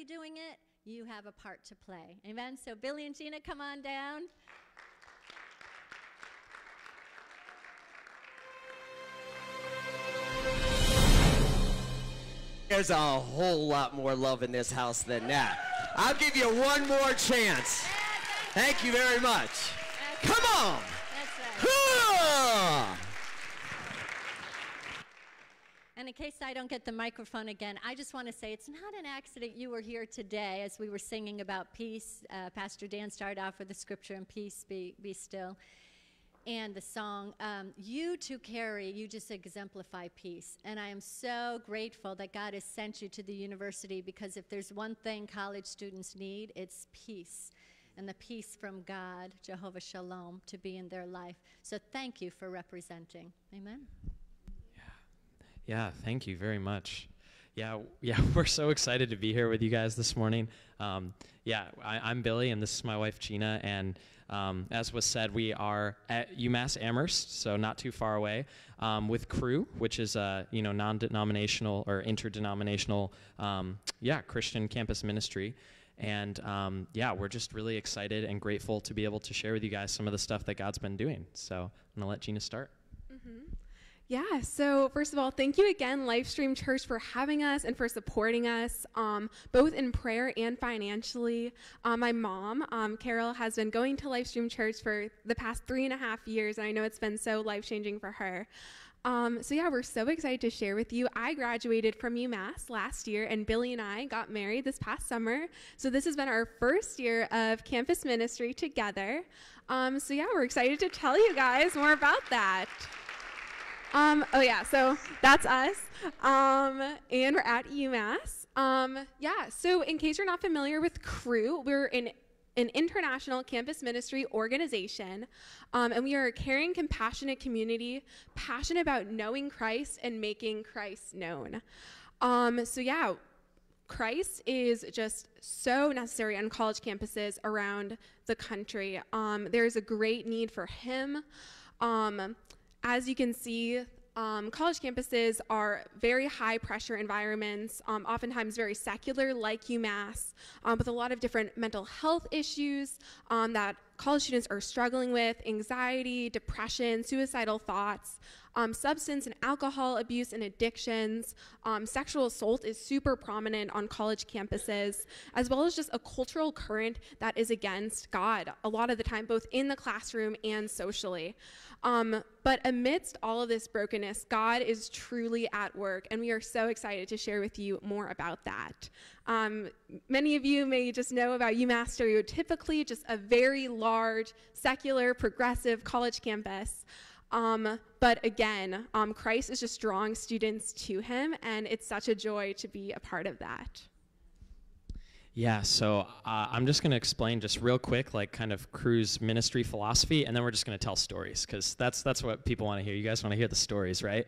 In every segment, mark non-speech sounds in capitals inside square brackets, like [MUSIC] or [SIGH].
currently doing it, you have a part to play. Amen? So, Billy and Gina, come on down. There's a whole lot more love in this house than that. I'll give you one more chance. Thank you very much. Come on. That's right. Huh. And in case I don't get the microphone again, I just want to say it's not an accident you were here today as we were singing about peace. Uh, Pastor Dan started off with the scripture and peace be, be still. And the song, um, you to carry, you just exemplify peace. And I am so grateful that God has sent you to the university because if there's one thing college students need, it's peace. And the peace from God, Jehovah Shalom, to be in their life. So thank you for representing. Amen. Yeah, thank you very much. Yeah, [LAUGHS] yeah, we're so excited to be here with you guys this morning. Um, yeah, I, am Billy, and this is my wife Gina. And um, as was said, we are at UMass Amherst, so not too far away, um, with Cru, which is a you know non-denominational or interdenominational, um, yeah, Christian campus ministry. And um, yeah, we're just really excited and grateful to be able to share with you guys some of the stuff that God's been doing. So I'm gonna let Gina start. Mm-hmm. Yeah, so first of all, thank you again, LifeStream Church, for having us and for supporting us, um, both in prayer and financially. Um, my mom, um, Carol, has been going to LifeStream Church for the past three and a half years, and I know it's been so life changing for her. Um, so, yeah, we're so excited to share with you. I graduated from UMass last year, and Billy and I got married this past summer. So, this has been our first year of campus ministry together. Um, so, yeah, we're excited to tell you guys more about that. Um, oh yeah, so that's us. Um, and we're at UMass. Um, yeah, so in case you're not familiar with Cru, we're an an international campus ministry organization, um, and we are a caring, compassionate community, passionate about knowing Christ and making Christ known. Um, so yeah, Christ is just so necessary on college campuses around the country. Um, there's a great need for Him. As you can see, um, college campuses are very high pressure environments, um, oftentimes very secular, like UMass, um, with a lot of different mental health issues um, that college students are struggling with anxiety, depression, suicidal thoughts. Um, substance and alcohol abuse and addictions. Um, sexual assault is super prominent on college campuses, as well as just a cultural current that is against God a lot of the time, both in the classroom and socially. Um, but amidst all of this brokenness, God is truly at work, and we are so excited to share with you more about that. Um, many of you may just know about UMass stereotypically, just a very large, secular, progressive college campus. Um, but again, um, Christ is just drawing students to him, and it's such a joy to be a part of that. Yeah, so uh, I'm just going to explain just real quick, like kind of Cru's ministry philosophy, and then we're just going to tell stories because that's that's what people want to hear. You guys want to hear the stories, right?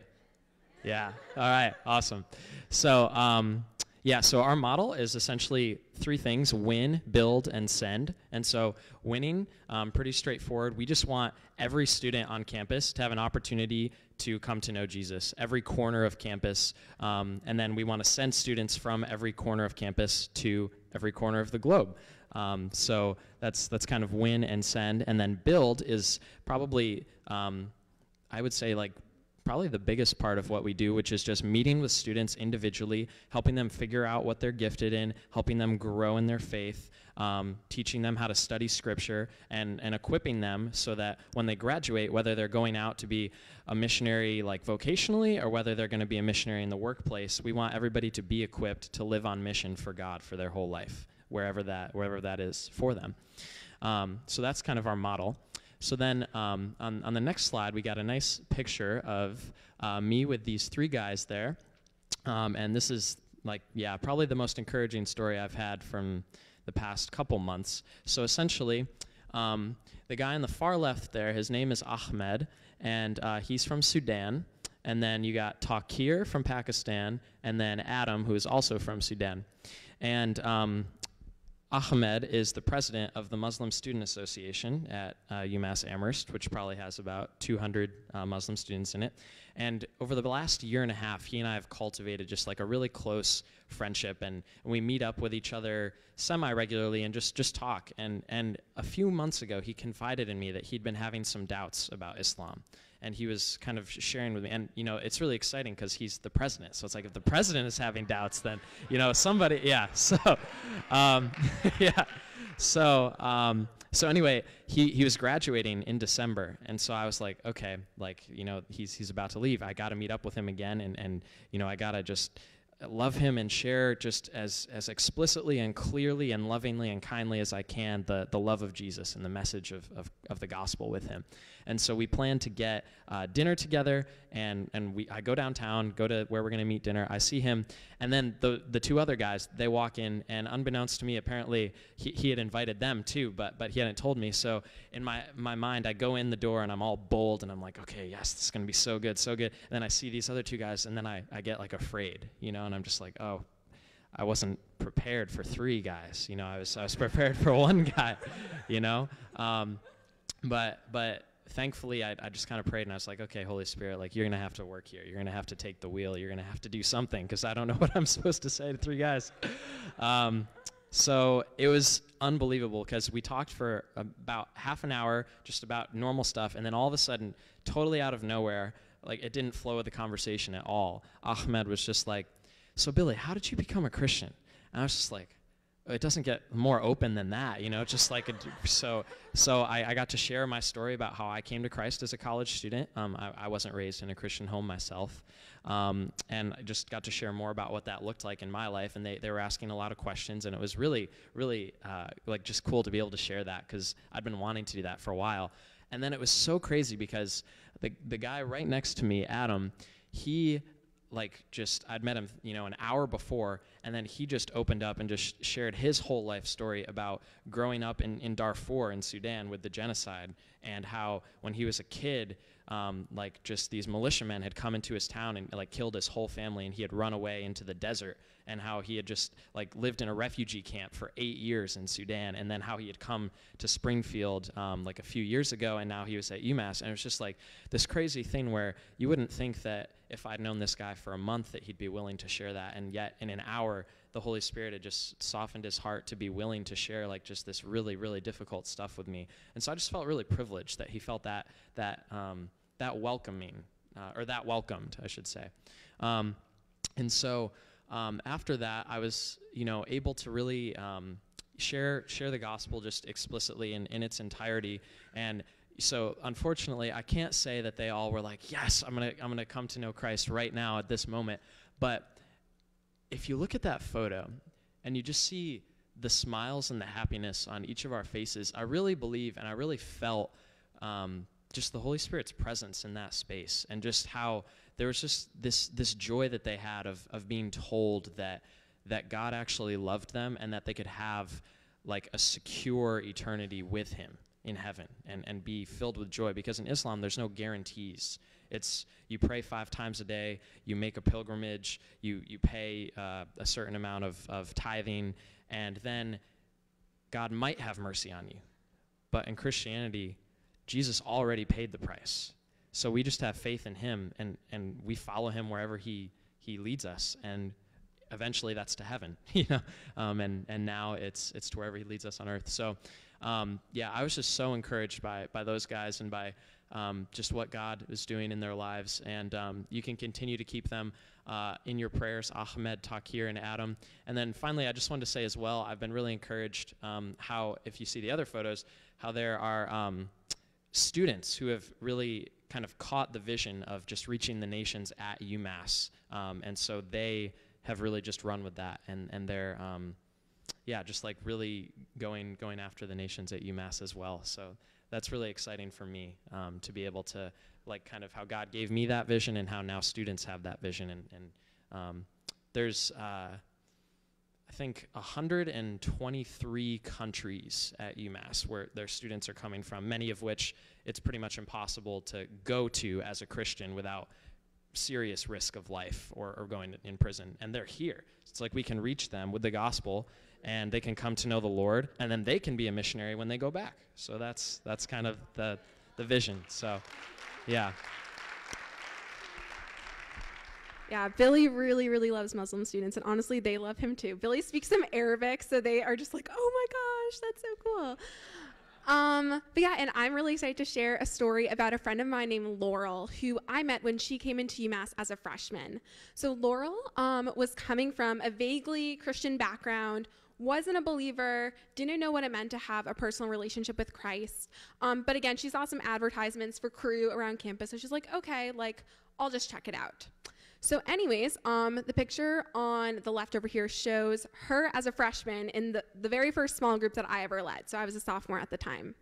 Yeah. All right. Awesome. So um, yeah, so our model is essentially three things win, build, and send. And so, winning, um, pretty straightforward. We just want every student on campus to have an opportunity to come to know Jesus, every corner of campus. Um, and then we want to send students from every corner of campus to every corner of the globe. Um, so, that's, that's kind of win and send. And then, build is probably, um, I would say, like probably the biggest part of what we do, which is just meeting with students individually, helping them figure out what they're gifted in, helping them grow in their faith, um, teaching them how to study scripture, and, and equipping them so that when they graduate, whether they're going out to be a missionary like vocationally or whether they're going to be a missionary in the workplace, we want everybody to be equipped to live on mission for God for their whole life, wherever that, wherever that is for them. Um, so that's kind of our model. So then um, on, on the next slide, we got a nice picture of uh, me with these three guys there. Um, and this is like, yeah, probably the most encouraging story I've had from the past couple months. So essentially, um, the guy on the far left there, his name is Ahmed, and uh, he's from Sudan. And then you got Takir from Pakistan, and then Adam, who is also from Sudan. And um, Ahmed is the president of the Muslim Student Association at uh, UMass Amherst, which probably has about 200 uh, Muslim students in it. And over the last year and a half, he and I have cultivated just like a really close friendship, and, and we meet up with each other semi regularly and just just talk. And and a few months ago, he confided in me that he'd been having some doubts about Islam and he was kind of sharing with me. And you know it's really exciting because he's the president. So it's like if the president is having doubts then you know somebody [LAUGHS] yeah so um, [LAUGHS] yeah. So um, so anyway he, he was graduating in december. And so i was like okay like you know he's he's about to leave. I got to meet up with him again. And and you know i got to just love him and share just as, as explicitly and clearly and lovingly and kindly as I can the, the love of Jesus and the message of, of, of the gospel with him. And so we plan to get uh, dinner together, and, and we, I go downtown, go to where we're to meet dinner. I see him, and then the, the two other guys, they walk in, and unbeknownst to me, apparently he, he had invited them too, but, but he hadn't told me. So in my, my mind, I go in the door, and I'm all bold, and I'm like, okay, yes, this is to be so good, so good. And then I see these other two guys, and then I, I get like afraid, you know, and I'm just like, oh, I wasn't prepared for three guys. You know, I was I was prepared for [LAUGHS] one guy. You know, um, but but thankfully I, I just kind of prayed and I was like, okay, Holy Spirit, like you're gonna have to work here. You're gonna have to take the wheel. You're gonna have to do something because I don't know [LAUGHS] what I'm supposed to say to three guys. Um, so it was unbelievable because we talked for about half an hour just about normal stuff, and then all of a sudden, totally out of nowhere, like it didn't flow with the conversation at all. Ahmed was just like, "So Billy, how did you become a Christian?" And I was just like, it doesn't get more open than that, you know. Just like a, so, so I, I, got to share my story about how I came to Christ as a college student. Um, I, I, wasn't raised in a Christian home myself, um, and I just got to share more about what that looked like in my life. And they, they were asking a lot of questions, and it was really, really uh, like just cool to be able to share that because I'd been wanting to do that for a while. And then it was so crazy because the the guy right next to me, Adam, he like just I'd met him, you know, an hour before, and then he just opened up and just shared his whole life story about growing up in, in Darfur in Sudan with the genocide and how when he was a kid, um, like just these militiamen had come into his town and like killed his whole family, and he had run away into the desert, and how he had just like lived in a refugee camp for eight years in Sudan, and then how he had come to Springfield um, like a few years ago, and now he was at UMass, and it was just like this crazy thing where you wouldn't think that if I'd known this guy for a month that he'd be willing to share that, and yet in an hour the Holy Spirit had just softened his heart to be willing to share like just this really, really difficult stuff with me. And so I just felt really privileged that he felt that that um, that welcoming uh, or that welcomed, I should say. Um, and so um, after that, I was you know able to really um, share share the gospel just explicitly in, in its entirety and so unfortunately i can't say that they all were like yes i'm gonna i'm gonna come to know christ right now at this moment but if you look at that photo and you just see the smiles and the happiness on each of our faces, I really believe and I really felt um, just the Holy Spirit's presence in that space and just how there was just this this joy that they had of of being told that that God actually loved them and that they could have like a secure eternity with him in heaven and, and be filled with joy because in Islam there's no guarantees. It's you pray five times a day, you make a pilgrimage, you, you pay uh, a certain amount of, of tithing, and then God might have mercy on you. But in Christianity, Jesus already paid the price. So we just have faith in him and, and we follow him wherever he, he leads us. And eventually that's to heaven, [LAUGHS] you know, um, and, and now it's, it's to wherever he leads us on earth. So, um, yeah, I was just so encouraged by, by those guys and by um, just what God is doing in their lives. And um, you can continue to keep them uh, in your prayers, Ahmed, Takir, and Adam. And then finally, I just wanted to say as well, I've been really encouraged um, how, if you see the other photos, how there are um, students who have really kind of caught the vision of just reaching the nations at UMass. Um, and so they have really just run with that. And, and they're, um, yeah, just like really going, going after the nations at UMass as well. So that's really exciting for me um, to be able to like kind of how God gave me that vision and how now students have that vision. And, and um, there's, uh, I think, 123 countries at UMass where their students are coming from, many of which it's pretty much impossible to go to as a Christian without serious risk of life or, or going in prison. And they're here. It's like we can reach them with the gospel and they can come to know the Lord, and then they can be a missionary when they go back. So that's that's kind of the the vision. So, yeah. Yeah, Billy really, really loves Muslim students, and honestly, they love him too. Billy speaks some Arabic, so they are just like, oh my gosh, that's so cool. Um, but yeah, and I'm really excited to share a story about a friend of mine named Laurel, who I met when she came into UMass as a freshman. So Laurel um, was coming from a vaguely Christian background, wasn't a believer, didn't know what it meant to have a personal relationship with Christ. Um, but again, she saw some advertisements for Cru around campus, so she's like, okay, like I'll just check it out. So, anyways, um, the picture on the left over here shows her as a freshman in the, the very first small group that I ever led. So, I was a sophomore at the time.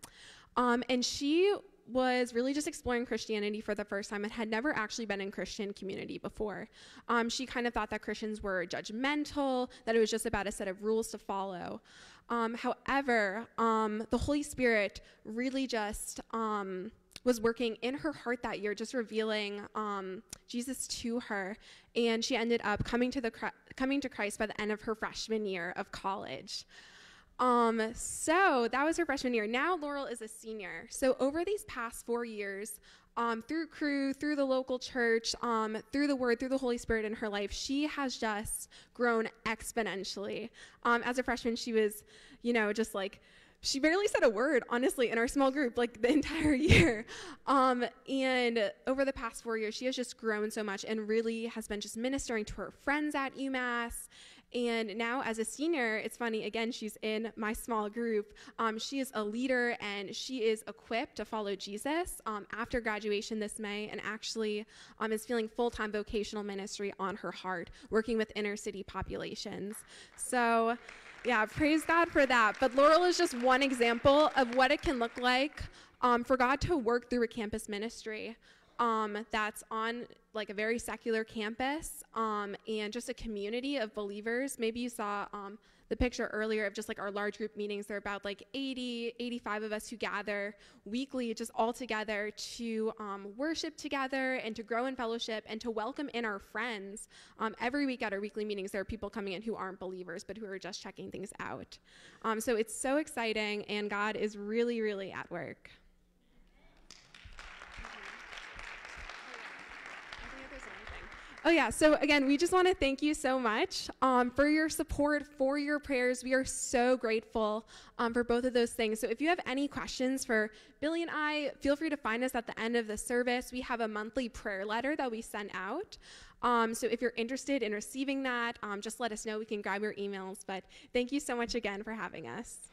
Um, and she was really just exploring Christianity for the first time and had never actually been in Christian community before. Um, she kind of thought that Christians were judgmental, that it was just about a set of rules to follow. Um, however, um, the Holy Spirit really just um, was working in her heart that year, just revealing um, Jesus to her, and she ended up coming to the coming to Christ by the end of her freshman year of college. Um, so that was her freshman year. Now Laurel is a senior. So over these past four years, um, through Cru, through the local church, um, through the Word, through the Holy Spirit in her life, she has just grown exponentially. Um, as a freshman, she was, you know, just like she barely said a word, honestly, in our small group, like the [LAUGHS] entire year. Um, and over the past four years, she has just grown so much and really has been just ministering to her friends at UMass. And now, as a senior, it's funny, again, she's in my small group. Um, she is a leader and she is equipped to follow Jesus um, after graduation this May and actually um, is feeling full time vocational ministry on her heart, working with inner city populations. So, yeah, praise God for that. But Laurel is just one example of what it can look like um, for God to work through a campus ministry um, that's on like a very secular campus um, and just a community of believers. Maybe you saw um, the picture earlier of just like our large group meetings. There are about like 80, 85 of us who gather weekly, just all together to um, worship together and to grow in fellowship and to welcome in our friends. Um, every week at our weekly meetings, there are people coming in who aren't believers, but who are just checking things out. Um, so it's so exciting, and God is really, really at work. Oh, yeah. So, again, we just want to thank you so much um, for your support, for your prayers. We are so grateful um, for both of those things. So, if you have any questions for Billy and I, feel free to find us at the end of the service. We have a monthly prayer letter that we send out. Um, so, if you're interested in receiving that, um, just let us know. We can grab your emails. But thank you so much again for having us.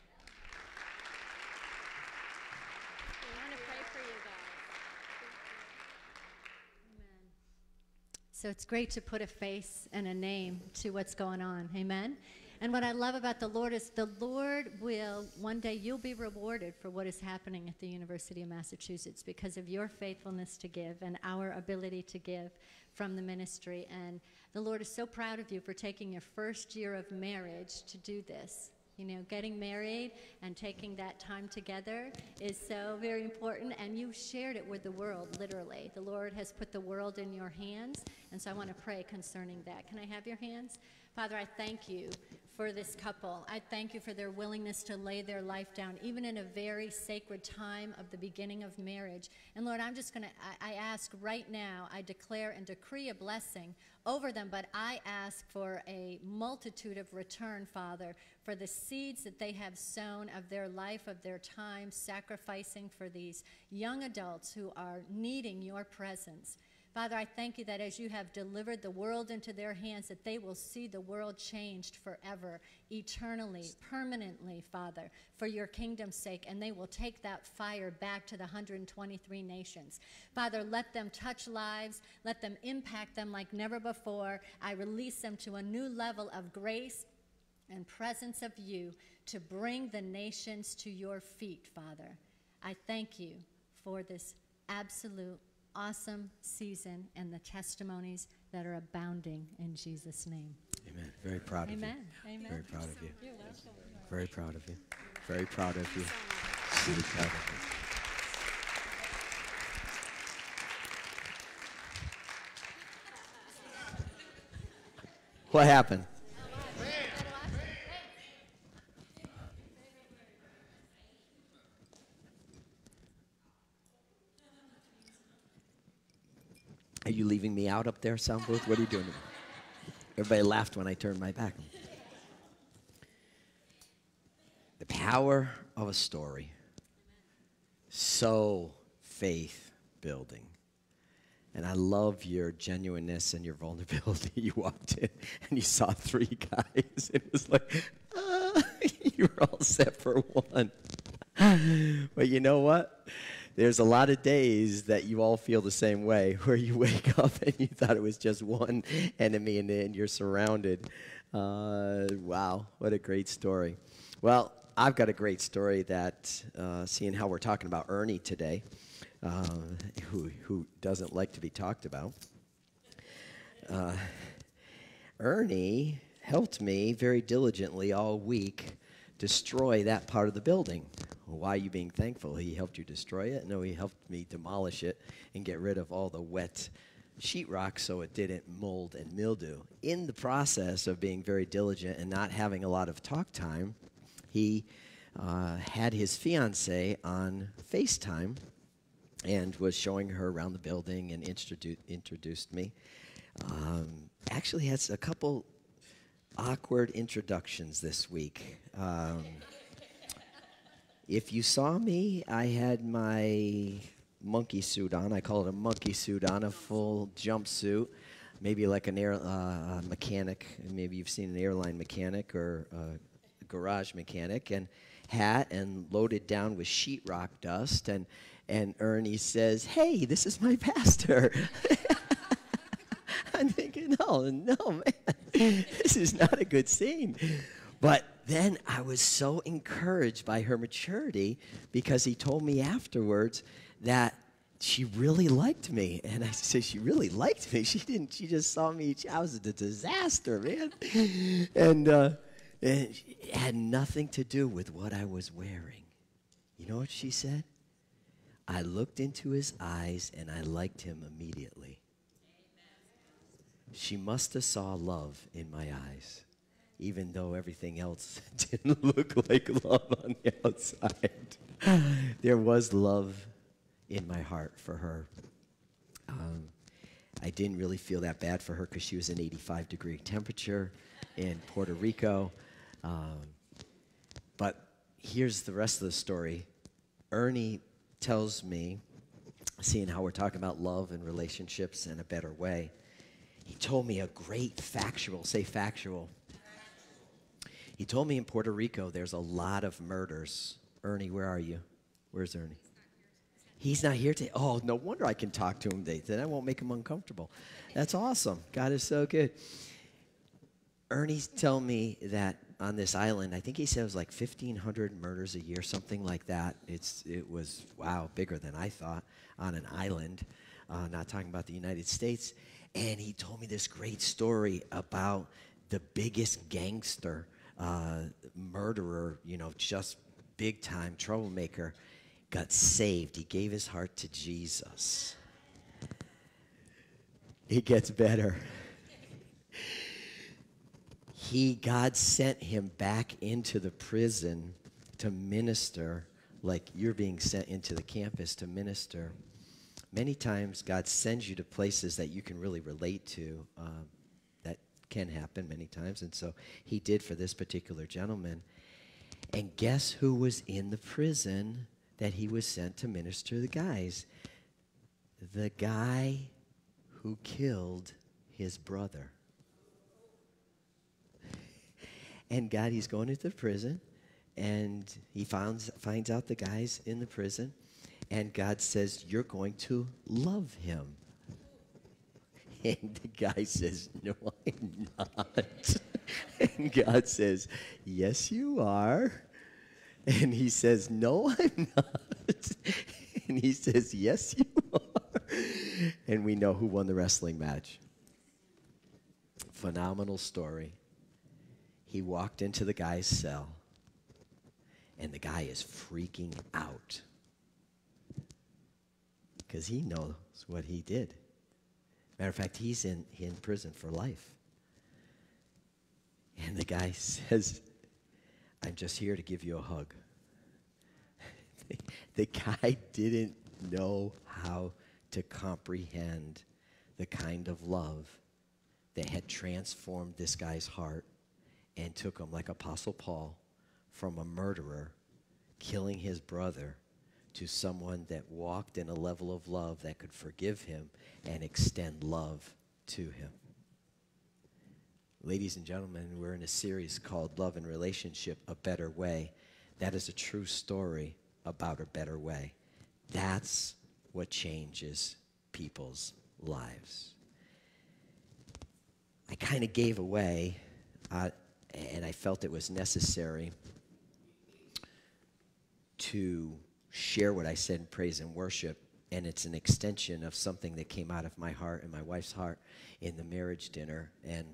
So it's great to put a face and a name to what's going on. Amen. And what I love about the Lord is the Lord will, one day, you'll be rewarded for what is happening at the University of Massachusetts because of your faithfulness to give and our ability to give from the ministry. And the Lord is so proud of you for taking your first year of marriage to do this. You know, getting married and taking that time together is so very important, and you've shared it with the world, literally. The Lord has put the world in your hands, and so I want to pray concerning that. Can I have your hands? Father, I thank you for this couple. I thank you for their willingness to lay their life down, even in a very sacred time of the beginning of marriage. And Lord, I'm just going to, I ask right now, I declare and decree a blessing over them, but I ask for a multitude of return, Father, for the seeds that they have sown of their life, of their time, sacrificing for these young adults who are needing your presence. Father, I thank you that as you have delivered the world into their hands, that they will see the world changed forever, eternally, permanently, Father, for your kingdom's sake, and they will take that fire back to the 123 nations. Father, let them touch lives, let them impact them like never before. I release them to a new level of grace and presence of you to bring the nations to your feet, Father. I thank you for this absolute awesome season and the testimonies that are abounding in Jesus' name. Amen. Very proud Amen. of you. Amen. Very proud of you. Very proud of you. Very proud of you. Really proud of you. What happened? Are you leaving me out up there, sound booth? What are you doing? Everybody laughed when I turned my back. The power of a story. So faith building. And I love your genuineness and your vulnerability. [LAUGHS] You walked in and you saw three guys. It was like, [LAUGHS] you were all set for one. but you know what? There's a lot of days that you all feel the same way, [LAUGHS] where you wake [LAUGHS] up and you thought it was just one [LAUGHS] enemy and then you're surrounded. Uh, wow, what a great story. Well, I've got a great story that, uh, seeing how we're talking about Ernie today, uh, who, who doesn't like to be talked about. Uh, Ernie helped me very diligently all week destroy that part of the building. why are you being thankful? He helped you destroy it? No, he helped me demolish it and get rid of all the wet sheetrock so it didn't mold and mildew. In the process of being very diligent and not having a lot of talk time, he uh, had his fiance on FaceTime and was showing her around the building and introdu- introduced me. Um, actually, has a couple awkward introductions this week. Um, if you saw me, I had my monkey suit on. I call it a monkey suit on, a full jumpsuit, maybe like an air uh, mechanic. Maybe you've seen an airline mechanic or a garage mechanic, and hat and loaded down with sheetrock dust. And and Ernie says, "Hey, this is my pastor." [LAUGHS] I'm thinking, no, no, man, this is not a good scene." But then I was so encouraged by her maturity because he told me afterwards that she really liked me. And I said, She really liked me. She didn't, she just saw me. I was a disaster, man. And, uh, and it had nothing to do with what I was wearing. You know what she said? I looked into his eyes and I liked him immediately. She must have saw love in my eyes even though everything else [LAUGHS] didn't look like love on the outside. [LAUGHS] there was love in my heart for her. Um, I didn't really feel that bad for her because she was in 85 degree temperature in Puerto Rico. Um, but here's the rest of the story. Ernie tells me, seeing how we're talking about love and relationships in a better way, he told me a great factual, say factual, he told me in Puerto Rico there's a lot of murders. Ernie, where are you? Where's Ernie? He's not here today. Oh, no wonder I can talk to him. Then I won't make him uncomfortable. That's awesome. God is so good. Ernie's telling me that on this island, I think he said it was like 1,500 murders a year, something like that. It's, it was, wow, bigger than I thought on an island, uh, not talking about the United States. And he told me this great story about the biggest gangster uh, murderer, you know, just big time troublemaker, got saved. He gave his heart to Jesus. It gets better. he, God sent him back into the prison to minister, like you're being sent into the campus to minister. Many times, God sends you to places that you can really relate to. Um, that can happen many times. And so he did for this particular gentleman. And guess who was in the prison that he was sent to minister to the guys? The guy who killed his brother. [LAUGHS] And God, he's going into the prison, and he finds, finds out the guys in the prison, and God says, You're going to love him. [LAUGHS] And the guy says, No, I'm not. [LAUGHS] And God says, Yes, you are. And he says, No, I'm not. [LAUGHS] And he says, Yes, you are. And we know who won the wrestling match. Phenomenal story. He walked into the guy's cell, and the guy is freaking out because he knows what he did. Matter of fact, he's in, in prison for life. And the guy [LAUGHS] says, I'm just here to give you a hug. [LAUGHS] the guy didn't know how to comprehend the kind of love that had transformed this guy's heart and took him, like Apostle Paul, from a murderer, killing his brother, to someone that walked in a level of love that could forgive him and extend love to him. Ladies and gentlemen, we're in a series called Love and Relationship A Better Way. That is a true story about a better way. That's what changes people's lives. I kind of gave away, uh, and I felt it was necessary to share what I said in praise and worship, and it's an extension of something that came out of my heart and my wife's heart in the marriage dinner and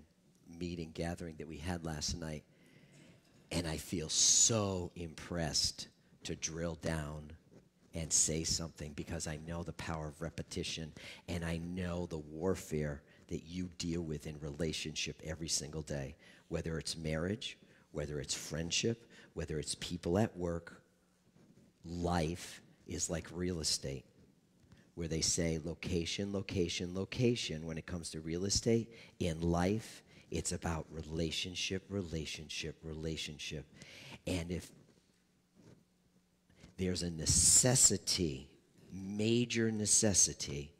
meeting gathering that we had last night. And I feel so impressed to drill down and say something because I know the power of repetition and I know the warfare that you deal with in relationship every single day, whether it's marriage, whether it's friendship, whether it's people at work. Life is like real estate, where they say location, location, location. When it comes to real estate, in life, it's about relationship, relationship, relationship. And if there's a necessity, major necessity,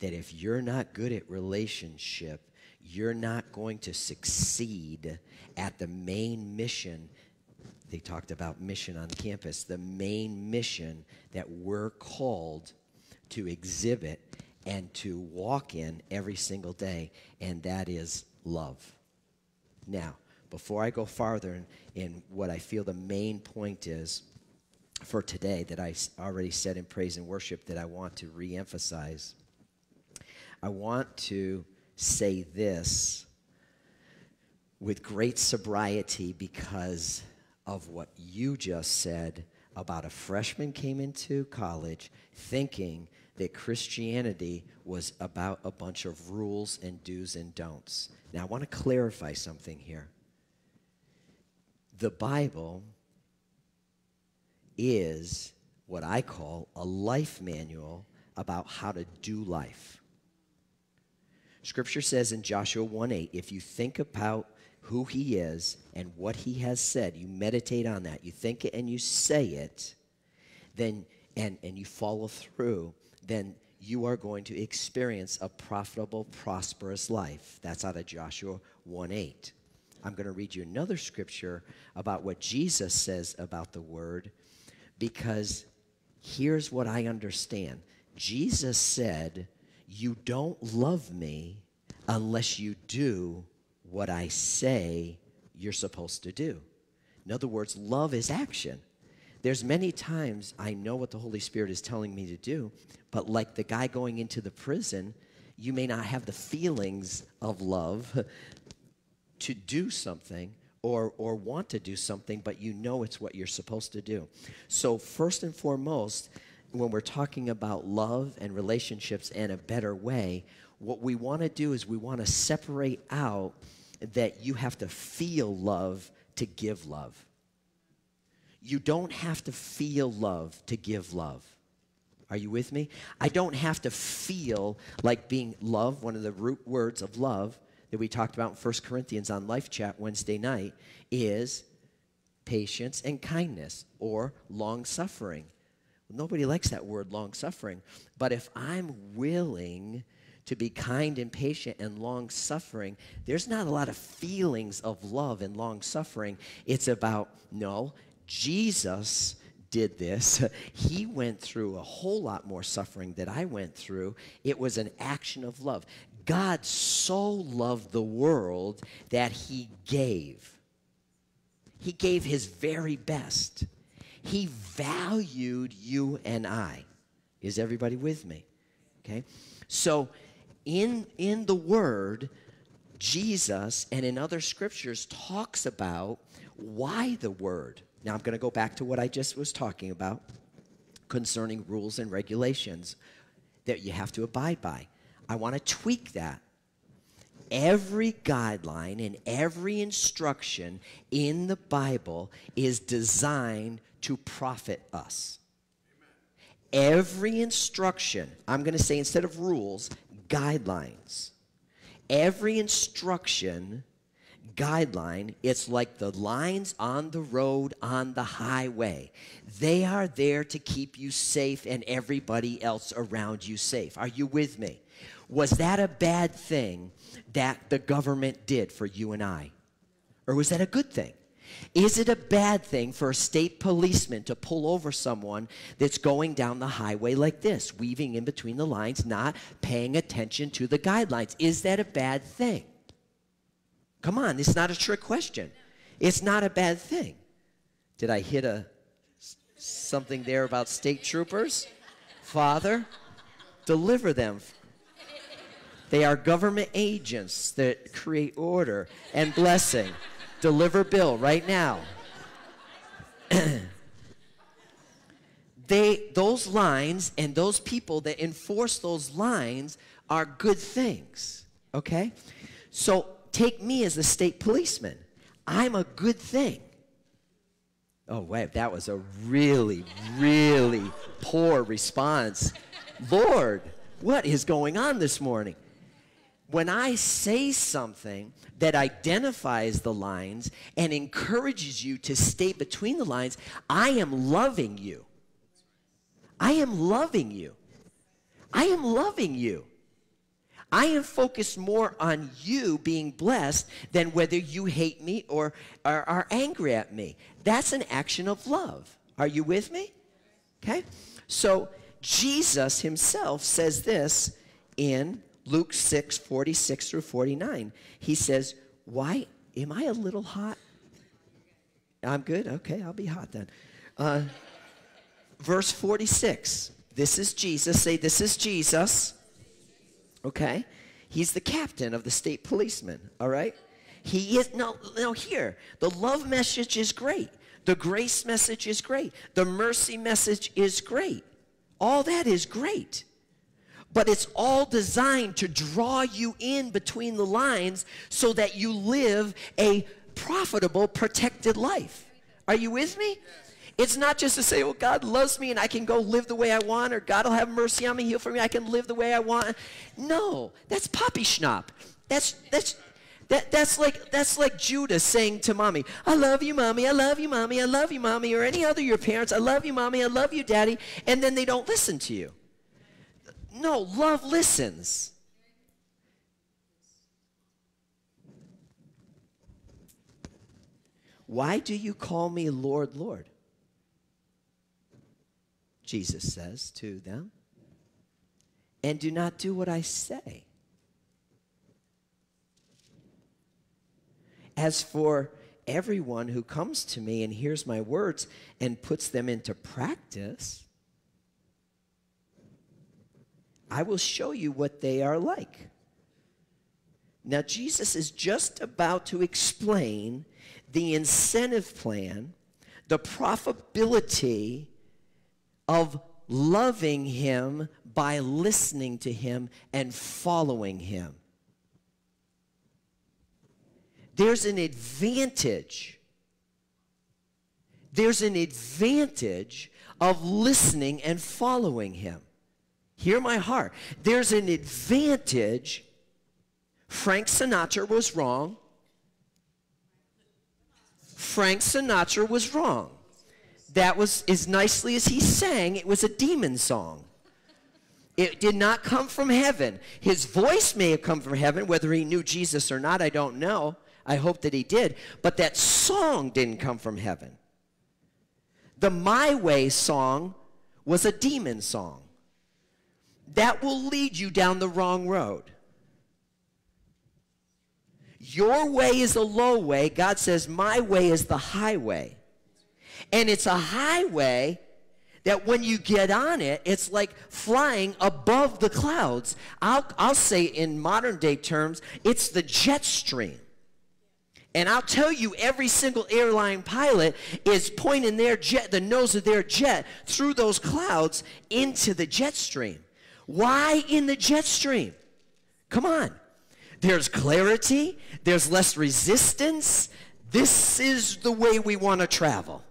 that if you're not good at relationship, you're not going to succeed at the main mission. They talked about mission on campus, the main mission that we're called to exhibit and to walk in every single day, and that is love. Now, before I go farther in, in what I feel the main point is for today that I already said in praise and worship that I want to reemphasize I want to say this with great sobriety because of what you just said about a freshman came into college thinking that Christianity was about a bunch of rules and do's and don'ts. Now, I want to clarify something here. The Bible is what I call a life manual about how to do life. Scripture says in Joshua 1 8, if you think about who he is and what he has said, you meditate on that, you think it and you say it, then and, and you follow through, then you are going to experience a profitable, prosperous life. That's out of Joshua 1 8. I'm going to read you another scripture about what Jesus says about the word because here's what I understand. Jesus said, you don't love me unless you do what I say you're supposed to do. In other words, love is action. There's many times I know what the Holy Spirit is telling me to do, but like the guy going into the prison, you may not have the feelings of love [LAUGHS] to do something or, or want to do something, but you know it's what you're supposed to do. So, first and foremost, when we're talking about love and relationships in a better way, what we want to do is we want to separate out that you have to feel love to give love. You don't have to feel love to give love. Are you with me? I don't have to feel like being love, one of the root words of love that we talked about in 1 Corinthians on Life Chat Wednesday night is patience and kindness or long suffering. Nobody likes that word long suffering. But if I'm willing to be kind and patient and long suffering, there's not a lot of feelings of love and long suffering. It's about, no, Jesus did this. [LAUGHS] He went through a whole lot more suffering that I went through. It was an action of love. God so loved the world that he gave. He gave his very best. He valued you and I. Is everybody with me? Okay? So, in, in the Word, Jesus and in other scriptures talks about why the Word. Now, I'm going to go back to what I just was talking about concerning rules and regulations that you have to abide by. I want to tweak that. Every guideline and every instruction in the Bible is designed to profit us. Every instruction, I'm going to say instead of rules, guidelines. Every instruction guideline, it's like the lines on the road on the highway. They are there to keep you safe and everybody else around you safe. Are you with me? Was that a bad thing that the government did for you and I? Or was that a good thing? Is it a bad thing for a state policeman to pull over someone that's going down the highway like this, weaving in between the lines, not paying attention to the guidelines? Is that a bad thing? Come on, it's not a trick question. It's not a bad thing. Did I hit a something there about state troopers? Father, deliver them. They are government agents that create order and blessing. Deliver Bill right now. they those lines and those people that enforce those lines are good things. Okay? So take me as a state policeman. I'm a good thing. Oh, wait, that was a really, really poor response. Lord, what is going on this morning? When I say something that identifies the lines and encourages you to stay between the lines, I am loving you. I am loving you. I am loving you. I am focused more on you being blessed than whether you hate me or are, angry at me. That's an action of love. Are you with me? Okay? So Jesus himself says this in Luke 6, 46 through 49. He says, Why am I a little hot? I'm good? Okay, I'll be hot then. Uh, verse 46. This is Jesus. Say, This is Jesus. Okay? He's the captain of the state policeman, all right? He is, no, no, here. The love message is great. The grace message is great. The mercy message is great. All that is great but it's all designed to draw you in between the lines so that you live a profitable, protected life. Are you with me? It's not just to say, well, God loves me and I can go live the way I want, or God will have mercy on me, heal for me, I can live the way I want. No, that's poppy schnapp. That's that's that, that's like that's like Judas saying to mommy, I love you, mommy, I love you, mommy, I love you, mommy, or any other your parents, I love you, mommy, I love you, daddy, and then they don't listen to you. No, love listens. Why do you call me Lord, Lord? Jesus says to them, and do not do what I say. As for everyone who comes to me and hears my words and puts them into practice, I will show you what they are like. Now, Jesus is just about to explain the incentive plan, the profitability of loving Him by listening to Him and following Him. There's an advantage. There's an advantage of listening and following Him. Hear my heart. There's an advantage. Frank Sinatra was wrong. Frank Sinatra was wrong. That was, as nicely as he sang, it was a demon song. It did not come from heaven. His voice may have come from heaven, whether he knew Jesus or not, I don't know. I hope that he did. But that song didn't come from heaven. The My Way song was a demon song that will lead you down the wrong road. Your way is a low way. God says, My way is the highway. And it's a highway that when you get on it, it's like flying above the clouds. I'll, I'll say in modern day terms, it's the jet stream. And I'll tell you, every single airline pilot is pointing their jet, the nose of their jet, through those clouds into the jet stream. Why in the jet stream? Come on. There's clarity, there's less resistance. This is the way we want to travel,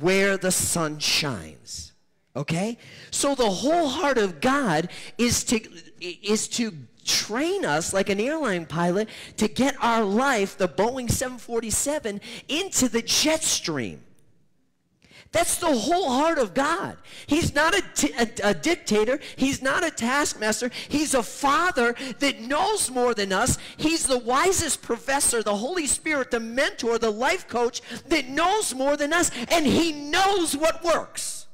where the sun shines. Okay? So the whole heart of God is to is to train us like an airline pilot to get our life, the Boeing 747, into the jet stream. That's the whole heart of God. He's not a, t- a, a, dictator. He's not a taskmaster. He's a father that knows more than us. He's the wisest professor, the Holy Spirit, the mentor, the life coach that knows more than us. And he knows what works.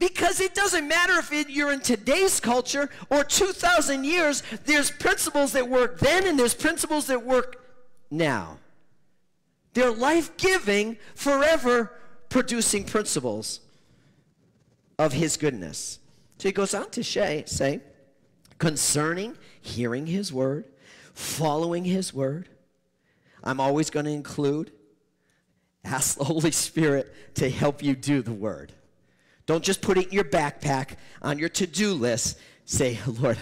Because it doesn't matter if it, you're in today's culture or 2,000 years, there's principles that work then and there's principles that work now. They're life giving, forever producing principles of his goodness. So he goes on to say, concerning hearing his word, following his word, I'm always going to include ask the Holy Spirit to help you do the word. Don't just put it in your backpack on your to do list. Say, Lord,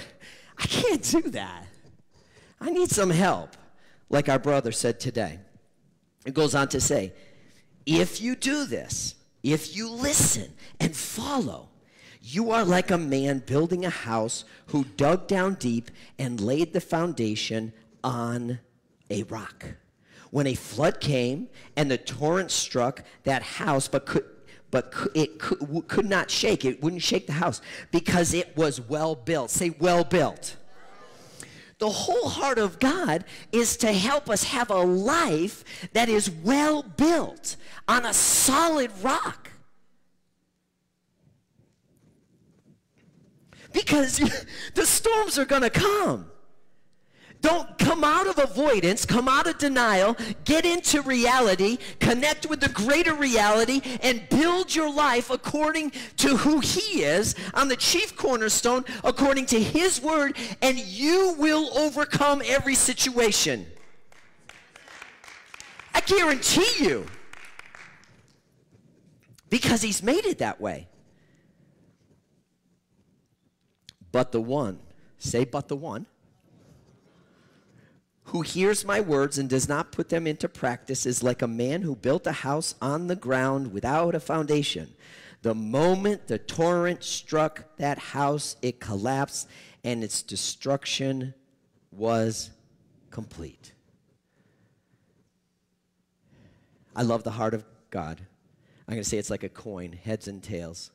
I can't do that. I need some help, like our brother said today. It goes on to say, if you do this, if you listen and follow, you are like a man building a house who dug down deep and laid the foundation on a rock. When a flood came and the torrent struck that house, but could but it could, could not shake. It wouldn't shake the house because it was well built. Say, well built. The whole heart of God is to help us have a life that is well built on a solid rock. Because [LAUGHS] the storms are going to come. Don't come out of avoidance, come out of denial, get into reality, connect with the greater reality, and build your life according to who He is on the chief cornerstone, according to His word, and you will overcome every situation. I guarantee you. Because He's made it that way. But the one, say, but the one who hears my words and does not put them into practice is like a man who built a house on the ground without a foundation. The moment the torrent struck that house, it collapsed and its destruction was complete. I love the heart of God. I'm going to say it's like a coin, heads and tails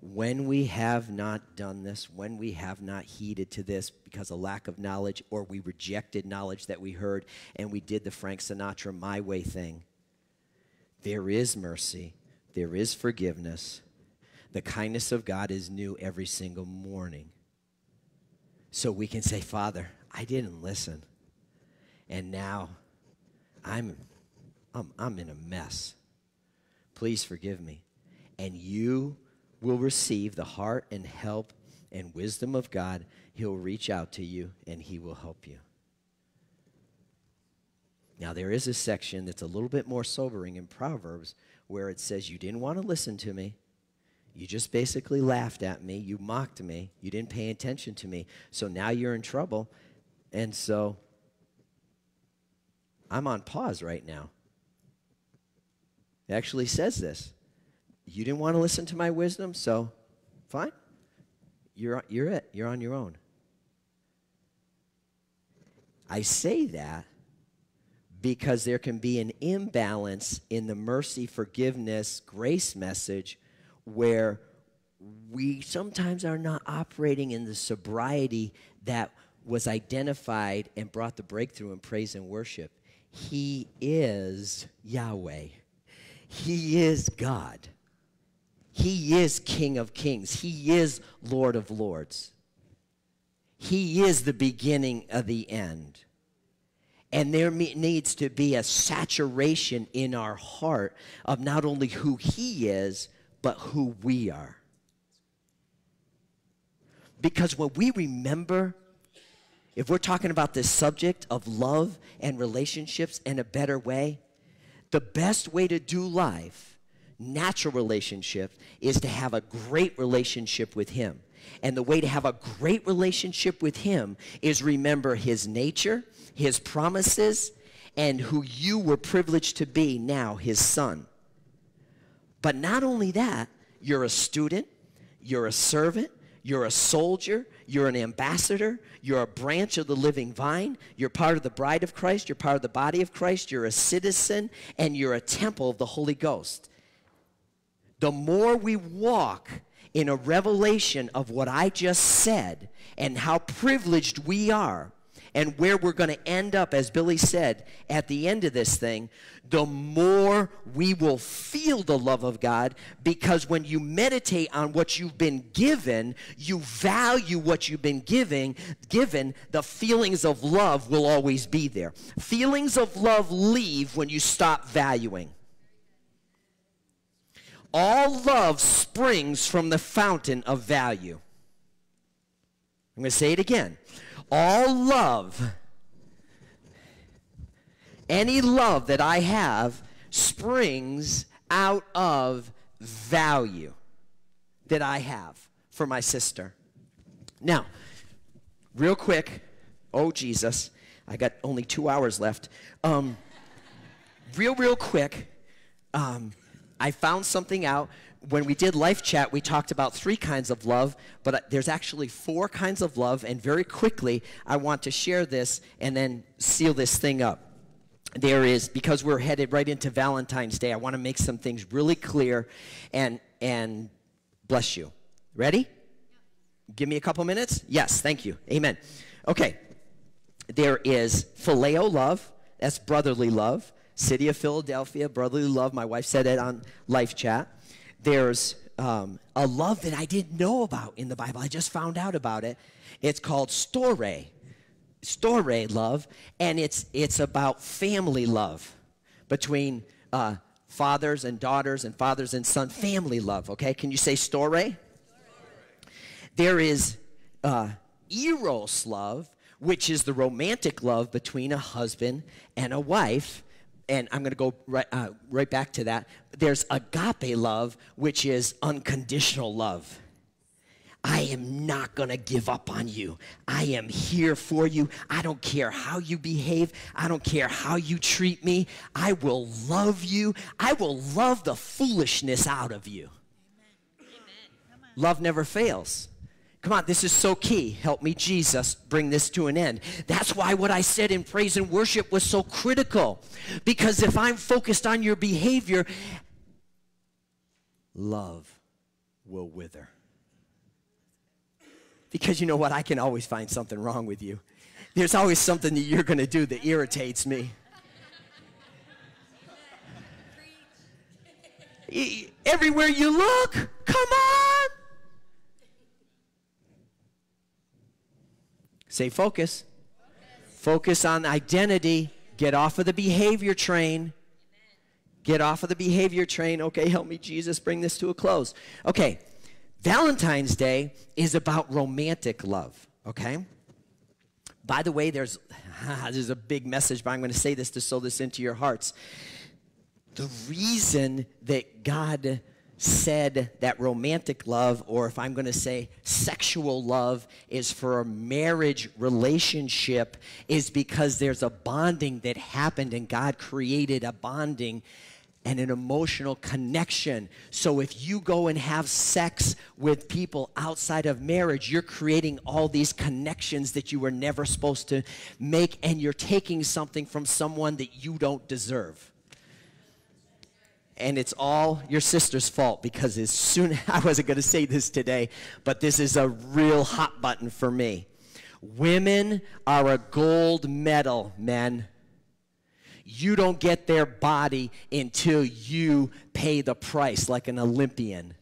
when we have not done this, when we have not heeded to this because of lack of knowledge, or we rejected knowledge that we heard and we did the Frank Sinatra my way thing, there is mercy, there is forgiveness. The kindness of God is new every single morning. So we can say, Father, I didn't listen. And now I'm, I'm, I'm in a mess. Please forgive me. And you will receive the heart and help and wisdom of God, He'll reach out to you and He will help you. Now, there is a section that's a little bit more sobering in Proverbs where it says, You didn't want to listen to me. You just basically laughed at me. You mocked me. You didn't pay attention to me. So now you're in trouble. And so I'm on pause right now. It actually says this. You didn't want to listen to my wisdom, so fine. You're, you're it. You're on your own. I say that because there can be an imbalance in the mercy, forgiveness, grace message where we sometimes are not operating in the sobriety that was identified and brought the breakthrough in praise and worship. He is Yahweh, He is God. He is King of Kings. He is Lord of Lords. He is the beginning of the end. And there needs to be a saturation in our heart of not only who He is, but who we are. Because when we remember, if we're talking about this subject of love and relationships in a better way, the best way to do life natural relationship is to have a great relationship with Him. And the way to have a great relationship with Him is remember His nature, His promises, and who you were privileged to be now, His Son. But not only that, you're a student, you're a servant, You're a soldier. You're an ambassador. You're a branch of the living vine. You're part of the bride of Christ. You're part of the body of Christ. You're a citizen, and you're a temple of the Holy Ghost. The more we walk in a revelation of what I just said and how privileged we are, and where we're going to end up, as Billy said, at the end of this thing, the more we will feel the love of God because when you meditate on what you've been given, you value what you've been giving, given, the feelings of love will always be there. Feelings of love leave when you stop valuing. All love springs from the fountain of value. I'm going to say it again. All love any love that I have springs out of value that I have for my sister. Now, real quick, oh Jesus, I got only two hours left. Um, real, real quick, um, I found something out. When we did Life Chat, we talked about three kinds of love, but uh, there's actually four kinds of love, and very quickly, I want to share this and then seal this thing up there is because we're headed right into Valentine's Day. I want to make some things really clear and and bless you. Ready? Give me a couple minutes? Yes, thank you. Amen. Okay. There is phileo love, that's brotherly love. City of Philadelphia, brotherly love. My wife said it on Life Chat. There's um, a love that I didn't know about in the Bible. I just found out about it. It's called storge storge love, and it's it's about family love between uh, fathers and daughters and fathers and son. Family love. Okay, can you say storge? There is uh, eros love, which is the romantic love between a husband and a wife. And I'm going to go right, uh, right back to that. There's agape love, which is unconditional love. I am not going to give up on you. I am here for you. I don't care how you behave. I don't care how you treat me. I will love you. I will love the foolishness out of you. Amen. Love never fails. Come on, this is so key. Help me, Jesus, bring this to an end. That's why what I said in praise and worship was so critical. Because if I'm focused on your behavior, love will wither. Because you know what? I can always find something wrong with you. There's always something that you're going to do that irritates me. [LAUGHS] Everywhere you look, come on. Say focus. Focus on identity. Get off of the behavior train. Get off of the behavior train. Okay, help me, Jesus, bring this to a close. Okay, Valentine's Day is about romantic love, okay? By the way, there's [LAUGHS] there's a big message, but I'm going to say this to sow this into your hearts. The reason that God said that romantic love, or if I'm going to say sexual love, is for a marriage relationship, is because there's a bonding that happened and God created a bonding and an emotional connection. So if you go and have sex with people outside of marriage, you're creating all these connections that you were never supposed to make, and you're taking something from someone that you don't deserve. And it's all your sister's fault because as soon [LAUGHS] I wasn't going to say this today, but this is a real hot button for me. Women are a gold medal, men you don't get their body until you pay the price like an Olympian.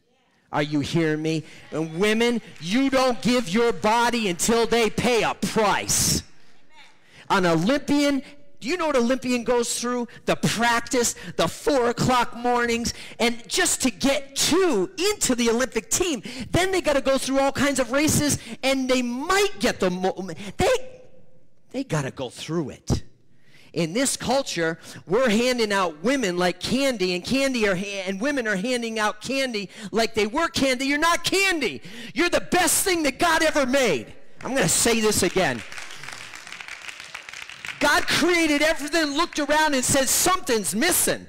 Are you hearing me? And women, you don't give your body until they pay a price. An Olympian do you know what Olympian goes through? The practice, the four o'clock mornings, and just to get two into the Olympic team, then they got to go through all kinds of races, and they might get the mo- they they got to go through it in this culture, we're handing out women like candy, and candy are ha- and women are handing out candy like they were candy. You're not candy. You're the best thing that God ever made. I'm going to say this again. God created everything, looked around, and said something's missing.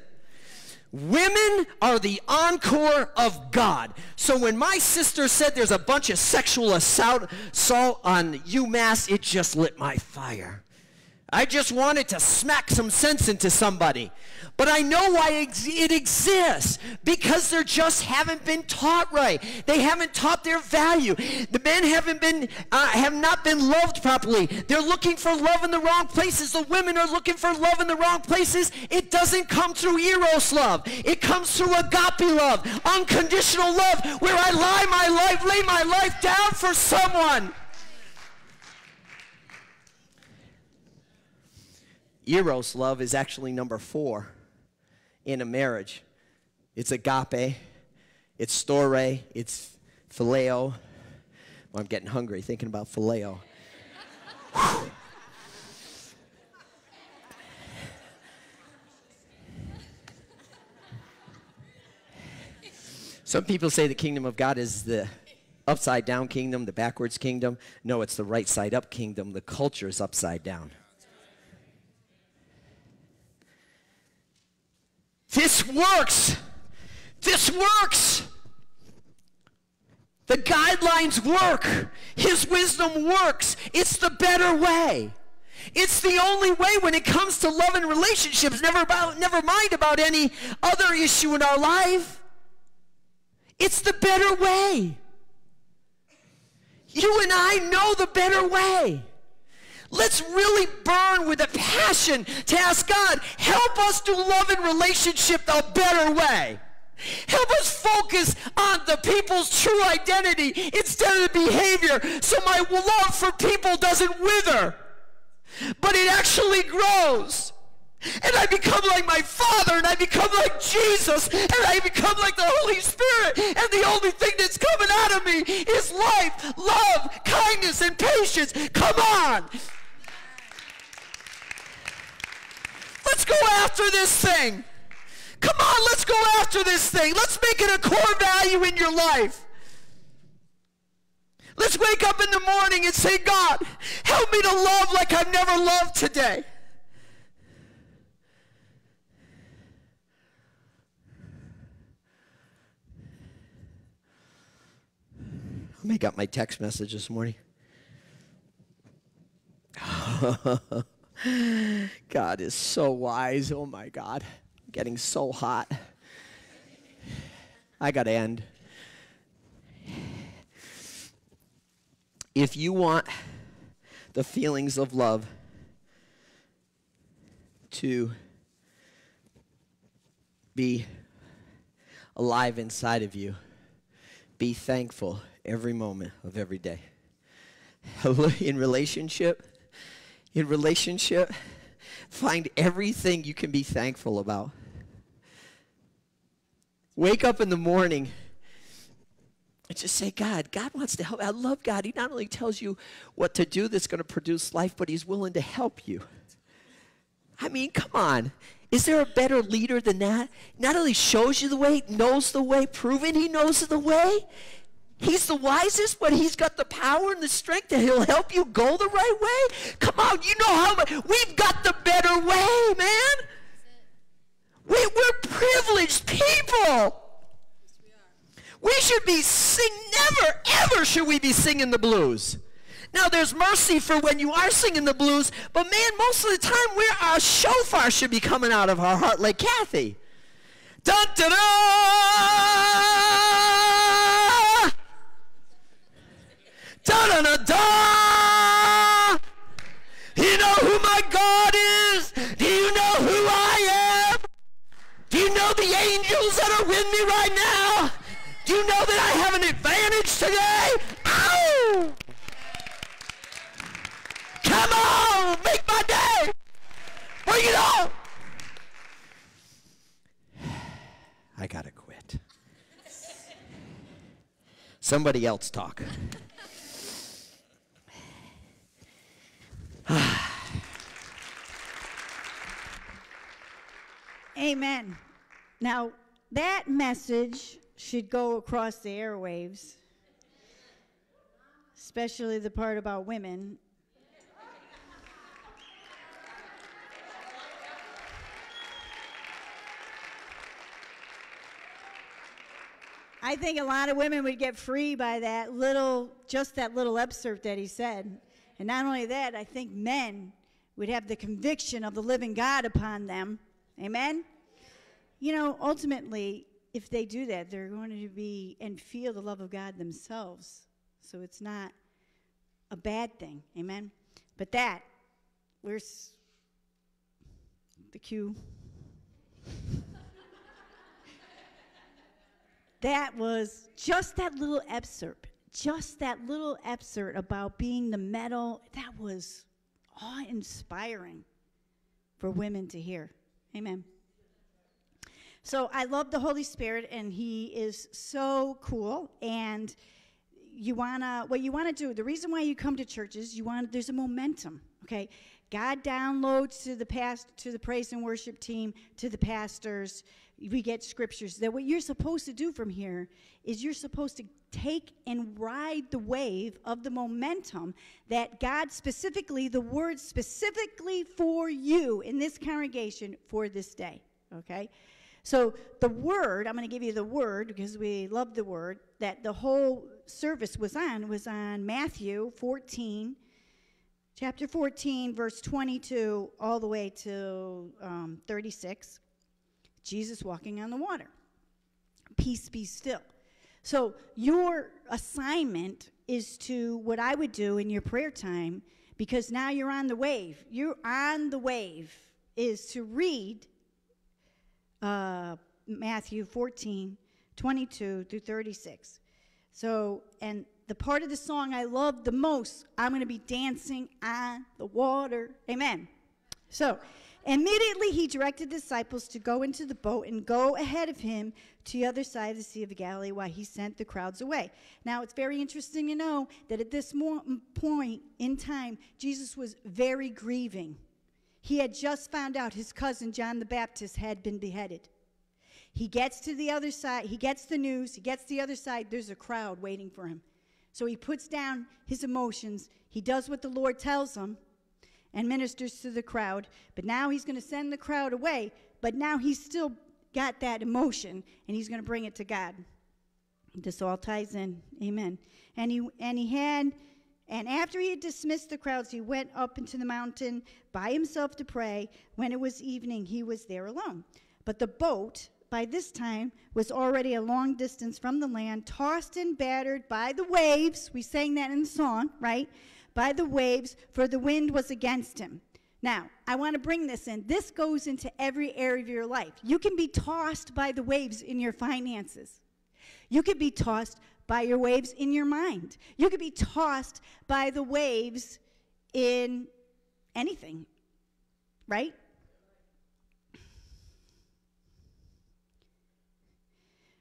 Women are the encore of God. So when my sister said there's a bunch of sexual assault, on UMass, it just lit my fire. I just wanted to smack some sense into somebody. But I know why it exists because they just haven't been taught right. They haven't taught their value. The men haven't been uh, have not been loved properly. They're looking for love in the wrong places. The women are looking for love in the wrong places. It doesn't come through eros love. It comes through agape love, unconditional love, where I lie my life, lay my life down for someone. Eros love is actually number four in a marriage. It's agape, it's storge, it's phileo. Well, I'm getting hungry thinking about phileo. Some people say the kingdom of God is the upside down kingdom, the backwards kingdom. No, it's the right side up kingdom. The culture is upside down. This works. This works. The guidelines work. His wisdom works. It's the better way. It's the only way when it comes to love and relationships, never, about, never mind about any other issue in our life. It's the better way. You and I know the better way. Let's really burn with a passion to ask God, help us to love and relationship a better way. Help us focus on the people's true identity instead of the behavior so my love for people doesn't wither, but it actually grows. And I become like my Father, and I become like Jesus, and I become like the Holy Spirit. And the only thing that's coming out of me is life, love, kindness, and patience. Come on. Let's go after this thing. Come on, let's go after this thing. Let's make it a core value in your life. Let's wake up in the morning and say, God, help me to love like I've never loved today. Me got my text message this morning. [LAUGHS] [SIGHS] God is so wise. Oh my God. I'm getting so hot. I got to end. If you want the feelings of love to be alive inside of you, be thankful every moment of every day. [LAUGHS] In relationship, in relationship, find everything you can be thankful about. Wake up in the morning and just say, God, God wants to help. I love God. He not only tells you what to do that's going to produce life, but He's willing to help you. I mean, come on. Is there a better leader than that? Not only shows you the way, knows the way, proven he knows the way, He's the wisest, but he's got the power and the strength that he'll help you go the right way. Come on, you know how much, we've got the better way, man. We, we're privileged people. We should be sing. Never, ever should we be singing the blues. Now, there's mercy for when you are singing the blues, but man, most of the time, we're, our shofar should be coming out of our heart like Kathy. Dun, da, da! Da da da da! You know who my God is? Do you know who I am? Do you know the angels that are with me right now? Do you know that I have an advantage today? Ow! Come on, make my day. Bring it on. [SIGHS] I gotta quit. Somebody else talk. Amen. Now, that message should go across the airwaves, especially the part about women. I think a lot of women would get free by that little, just that little excerpt that he said. And not only that, I think men would have the conviction of the living God upon them. Amen? You know, ultimately, if they do that, they're going to be and feel the love of God themselves. So it's not a bad thing. Amen? But that, where's the cue? [LAUGHS] that was just that little excerpt, just that little excerpt about being the medal. That was awe inspiring for women to hear. Amen. So I love the Holy Spirit, and He is so cool. And you wanna, what you wanna do, the reason why you come to churches, you want, there's a momentum, okay? God downloads to the past, to the praise and worship team, to the pastors. We get scriptures. That what you're supposed to do from here is you're supposed to take and ride the wave of the momentum that God specifically, the word specifically for you in this congregation for this day. Okay? So the word, I'm going to give you the word because we love the word that the whole service was on was on Matthew 14 chapter 14, verse 22, all the way to um, 36. Jesus walking on the water. Peace be still. So, your assignment is to what I would do in your prayer time, because now you're on the wave. You're on the wave, is to read uh, Matthew 14, 22 through 36. So, and the part of the song I love the most, I'm going to be dancing on the water. Amen. So, immediately he directed the disciples to go into the boat and go ahead of him to the other side of the Sea of Galilee while he sent the crowds away. Now, it's very interesting to know that at this point in time, Jesus was very grieving. He had just found out his cousin John the Baptist had been beheaded. He gets to the other side, he gets the news, he gets the other side, there's a crowd waiting for him. So he puts down his emotions. He does what the Lord tells him and ministers to the crowd. But now he's going to send the crowd away. But now he's still got that emotion and he's going to bring it to God. This all ties in. Amen. And he and he had and after he had dismissed the crowds, he went up into the mountain by himself to pray. When it was evening, he was there alone. But the boat by this time was already a long distance from the land, tossed and battered by the waves. We sang that in the song, right? By the waves, for the wind was against him. Now, I want to bring this in. This goes into every area of your life. You can be tossed by the waves in your finances. You can be tossed by your waves in your mind. You could be tossed by the waves in anything, right?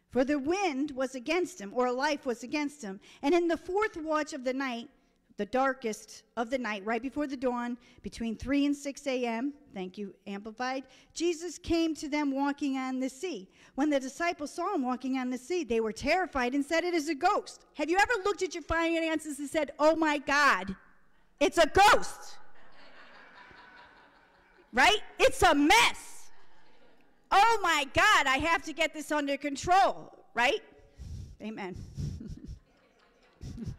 For the wind was against him, or life was against him. And in the fourth watch of the night, the darkest of the night, right before the dawn, between 3 and 6 a.m., thank you, Amplified, Jesus came to them walking on the sea. When the disciples saw him walking on the sea, they were terrified and said, It is a ghost. Have you ever looked at your finances and said, Oh my God, it's a ghost? right? It's a mess oh my God, I have to get this under control, right? Amen. [LAUGHS]